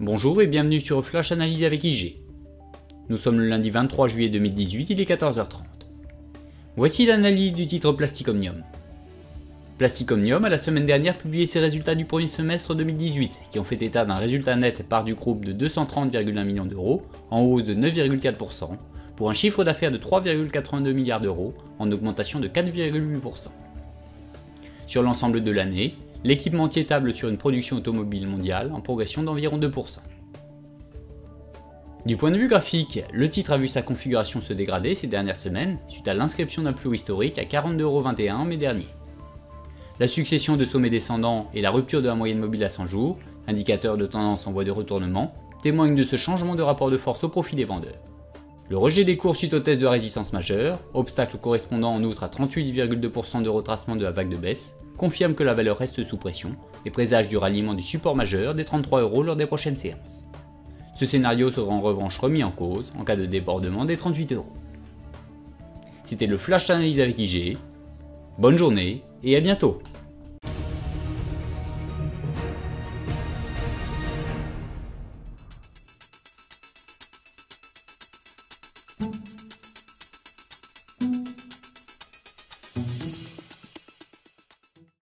Bonjour et bienvenue sur Flash Analyse avec IG. Nous sommes le lundi 23 juillet 2018, il est 14h30. Voici l'analyse du titre Plastic Omnium. Plastic a la semaine dernière publié ses résultats du premier semestre 2018, qui ont fait état d'un résultat net par du groupe de 230,1 millions d'euros, en hausse de 9,4%, pour un chiffre d'affaires de 3,82 milliards d'euros, en augmentation de 4,8%. Sur l'ensemble de l'année, l'équipementier table sur une production automobile mondiale en progression d'environ 2%. Du point de vue graphique, le titre a vu sa configuration se dégrader ces dernières semaines suite à l'inscription d'un plus historique à 42,21€ en mai dernier. La succession de sommets descendants et la rupture de la moyenne mobile à 100 jours, indicateur de tendance en voie de retournement, témoignent de ce changement de rapport de force au profit des vendeurs. Le rejet des cours suite au test de résistance majeure, obstacle correspondant en outre à 38,2% de retracement de la vague de baisse, confirme que la valeur reste sous pression et présage du ralliement du support majeur des 33 euros lors des prochaines séances. Ce scénario sera en revanche remis en cause en cas de débordement des 38 euros. C'était le Flash Analyse avec IG. Bonne journée et à bientôt